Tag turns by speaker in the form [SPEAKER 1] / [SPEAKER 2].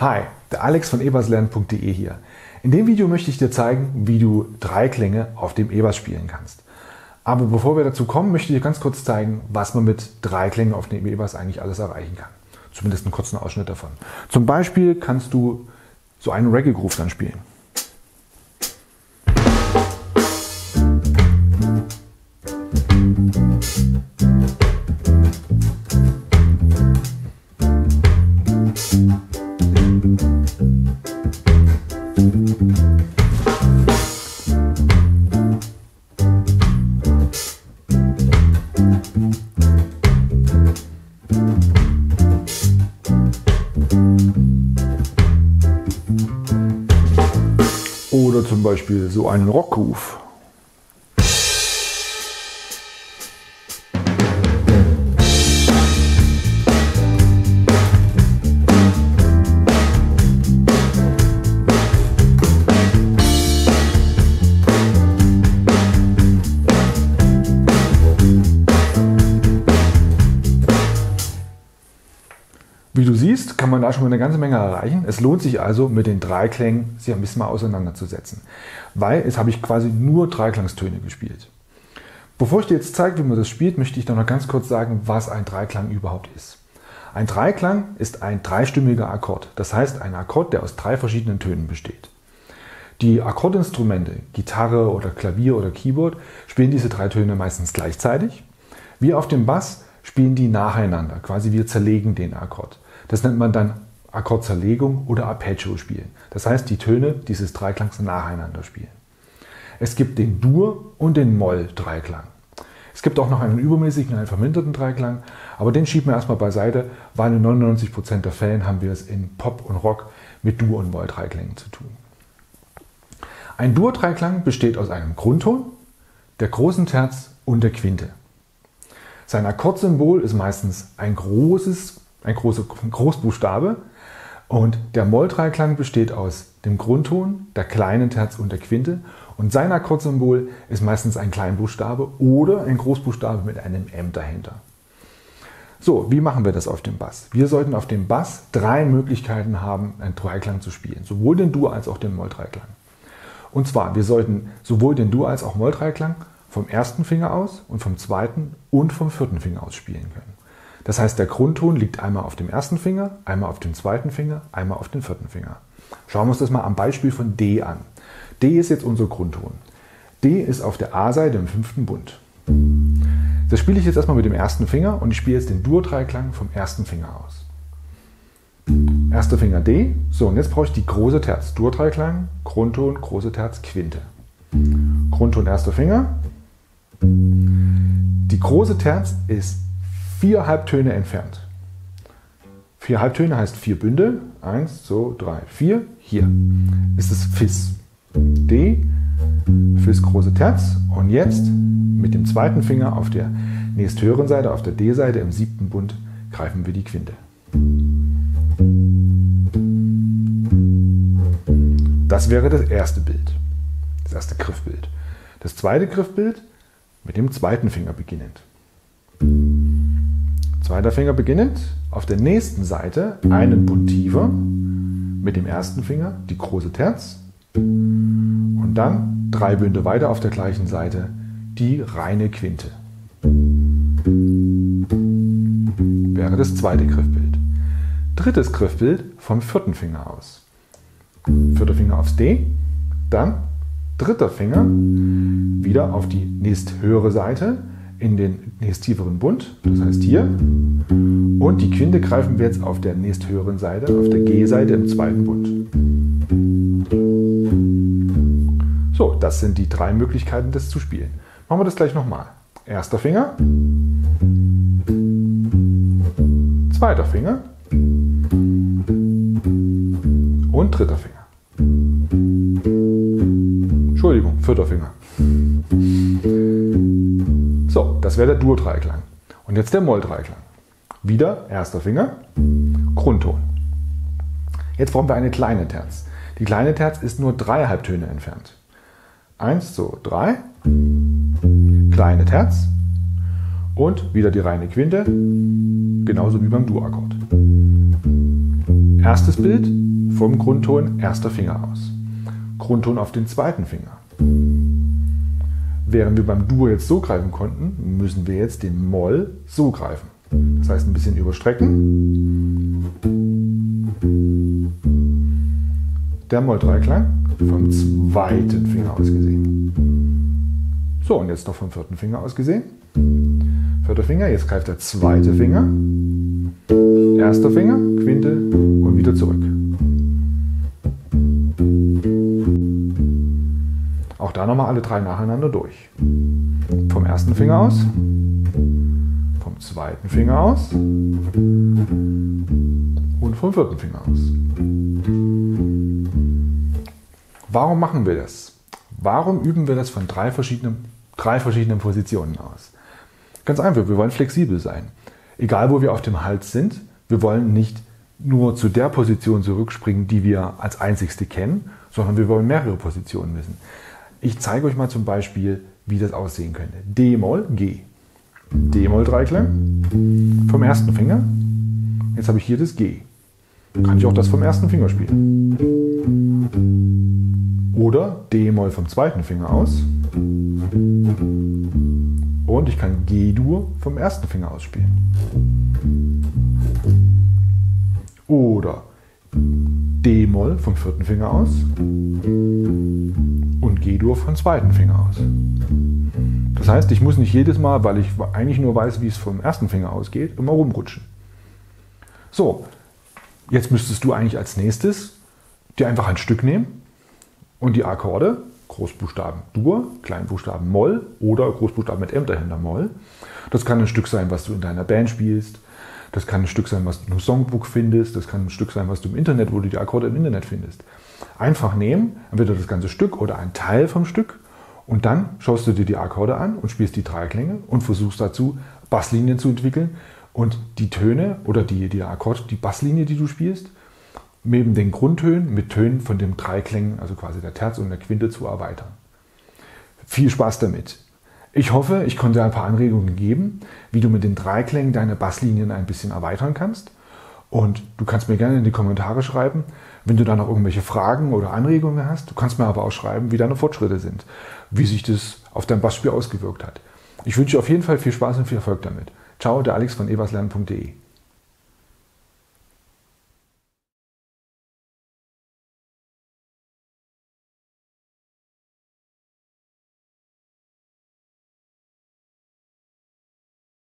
[SPEAKER 1] Hi, der Alex von eberslernen.de hier. In dem Video möchte ich dir zeigen, wie du Dreiklänge auf dem Ebers spielen kannst. Aber bevor wir dazu kommen, möchte ich dir ganz kurz zeigen, was man mit Dreiklängen auf dem Ebers eigentlich alles erreichen kann. Zumindest einen kurzen Ausschnitt davon. Zum Beispiel kannst du so einen Reggae-Groove dann spielen. Oder zum Beispiel so einen Rockruf. Siehst, kann man da schon eine ganze Menge erreichen. Es lohnt sich also, mit den Dreiklängen sich ein bisschen mal auseinanderzusetzen. Weil jetzt habe ich quasi nur Dreiklangstöne gespielt. Bevor ich dir jetzt zeige, wie man das spielt, möchte ich noch ganz kurz sagen, was ein Dreiklang überhaupt ist. Ein Dreiklang ist ein dreistimmiger Akkord. Das heißt, ein Akkord, der aus drei verschiedenen Tönen besteht. Die Akkordinstrumente, Gitarre oder Klavier oder Keyboard, spielen diese drei Töne meistens gleichzeitig. Wir auf dem Bass spielen die nacheinander. Quasi wir zerlegen den Akkord. Das nennt man dann Akkordzerlegung oder Arpeggio spielen. Das heißt, die Töne dieses Dreiklangs nacheinander spielen. Es gibt den Dur- und den Moll-Dreiklang. Es gibt auch noch einen übermäßigen, einen verminderten Dreiklang, aber den schieben wir erstmal beiseite, weil in 99% der Fällen haben wir es in Pop und Rock mit Dur- und Moll-Dreiklängen zu tun. Ein Dur-Dreiklang besteht aus einem Grundton, der großen Terz und der Quinte. Sein Akkordsymbol ist meistens ein großes, ein großer Großbuchstabe und der Moll-Dreiklang besteht aus dem Grundton, der kleinen Terz und der Quinte und sein Akkordsymbol ist meistens ein Kleinbuchstabe oder ein Großbuchstabe mit einem M dahinter. So, wie machen wir das auf dem Bass? Wir sollten auf dem Bass drei Möglichkeiten haben, einen Dreiklang zu spielen, sowohl den Dur- als auch den Moll-Dreiklang. Und zwar, wir sollten sowohl den Dur- als auch Moll-Dreiklang vom ersten Finger aus und vom zweiten und vom vierten Finger aus spielen können. Das heißt, der Grundton liegt einmal auf dem ersten Finger, einmal auf dem zweiten Finger, einmal auf dem vierten Finger. Schauen wir uns das mal am Beispiel von D an. D ist jetzt unser Grundton. D ist auf der A-Seite im fünften Bund. Das spiele ich jetzt erstmal mit dem ersten Finger und ich spiele jetzt den Dur-Dreiklang vom ersten Finger aus. Erster Finger D. So, und jetzt brauche ich die große Terz. Dur-Dreiklang, Grundton, große Terz, Quinte. Grundton, erster Finger, die große Terz ist vier Halbtöne entfernt. Vier Halbtöne heißt vier Bünde. Eins, zwei, drei, vier. Hier ist es Fis. D, Fis große Terz. Und jetzt mit dem zweiten Finger auf der nächsthöheren Seite, auf der D-Seite im siebten Bund, greifen wir die Quinte. Das wäre das erste Bild, das erste Griffbild. Das zweite Griffbild mit dem zweiten Finger beginnend. Zweiter Finger beginnend, auf der nächsten Seite einen Bund tiefer mit dem ersten Finger die große Terz und dann drei Bünde weiter auf der gleichen Seite die reine Quinte. Wäre das zweite Griffbild. Drittes Griffbild vom vierten Finger aus. Vierter Finger aufs D, dann dritter Finger wieder auf die nächsthöhere Seite in den nächsttieferen Bund, das heißt hier. Und die Quinte greifen wir jetzt auf der nächsthöheren Seite, auf der G-Seite im zweiten Bund. So, das sind die drei Möglichkeiten, das zu spielen. Machen wir das gleich nochmal. Erster Finger, zweiter Finger und dritter Finger. Entschuldigung, vierter Finger. Das wäre der Dur-Dreiklang. Und jetzt der Moll-Dreiklang. Wieder erster Finger, Grundton. Jetzt brauchen wir eine kleine Terz. Die kleine Terz ist nur drei Halbtöne entfernt. Eins, zwei, drei. Kleine Terz. Und wieder die reine Quinte. Genauso wie beim Dur-Akkord. Erstes Bild vom Grundton, erster Finger aus. Grundton auf den zweiten Finger. Während wir beim Dur jetzt so greifen konnten, müssen wir jetzt den Moll so greifen. Das heißt ein bisschen überstrecken. Der Moll-Dreiklang vom zweiten Finger aus gesehen. So, und jetzt noch vom vierten Finger aus gesehen. Vierter Finger, jetzt greift der zweite Finger. Erster Finger, Quinte und wieder zurück. Da nochmal alle drei nacheinander durch. Vom ersten Finger aus, vom zweiten Finger aus und vom vierten Finger aus. Warum machen wir das? Warum üben wir das von drei verschiedenen, drei verschiedenen Positionen aus? Ganz einfach, wir wollen flexibel sein. Egal, wo wir auf dem Hals sind, wir wollen nicht nur zu der Position zurückspringen, die wir als einzigste kennen, sondern wir wollen mehrere Positionen wissen. Ich zeige euch mal zum Beispiel, wie das aussehen könnte. D-Moll, G. D-Moll Dreiklang vom ersten Finger. Jetzt habe ich hier das G. Kann ich auch das vom ersten Finger spielen. Oder D-Moll vom zweiten Finger aus. Und ich kann G-Dur vom ersten Finger aus spielen. Oder D-Moll vom vierten Finger aus G-Dur vom zweiten Finger aus. Das heißt, ich muss nicht jedes Mal, weil ich eigentlich nur weiß, wie es vom ersten Finger ausgeht, immer rumrutschen. So, jetzt müsstest du eigentlich als nächstes dir einfach ein Stück nehmen und die Akkorde, Großbuchstaben Dur, Kleinbuchstaben Moll oder Großbuchstaben mit M dahinter Moll. Das kann ein Stück sein, was du in deiner Band spielst. Das kann ein Stück sein, was du im Songbook findest. Das kann ein Stück sein, was du im Internet, wo du die Akkorde im Internet findest. Einfach nehmen, entweder das ganze Stück oder ein Teil vom Stück und dann schaust du dir die Akkorde an und spielst die Dreiklänge und versuchst dazu Basslinien zu entwickeln und die Töne oder die, die Akkord, die Basslinie, die du spielst, neben den Grundtönen mit Tönen von dem Dreiklängen, also quasi der Terz und der Quinte zu erweitern. Viel Spaß damit! Ich hoffe, ich konnte ein paar Anregungen geben, wie du mit den Dreiklängen deine Basslinien ein bisschen erweitern kannst. Und du kannst mir gerne in die Kommentare schreiben, wenn du da noch irgendwelche Fragen oder Anregungen hast. Du kannst mir aber auch schreiben, wie deine Fortschritte sind, wie sich das auf dein Bassspiel ausgewirkt hat. Ich wünsche dir auf jeden Fall viel Spaß und viel Erfolg damit. Ciao, der Alex von evaslernen.de.